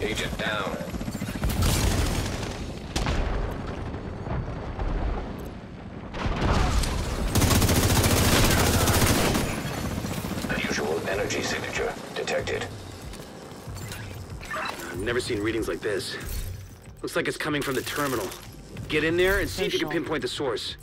Agent down. Unusual energy signature detected. I've never seen readings like this. Looks like it's coming from the terminal. Get in there and see if you can pinpoint the source.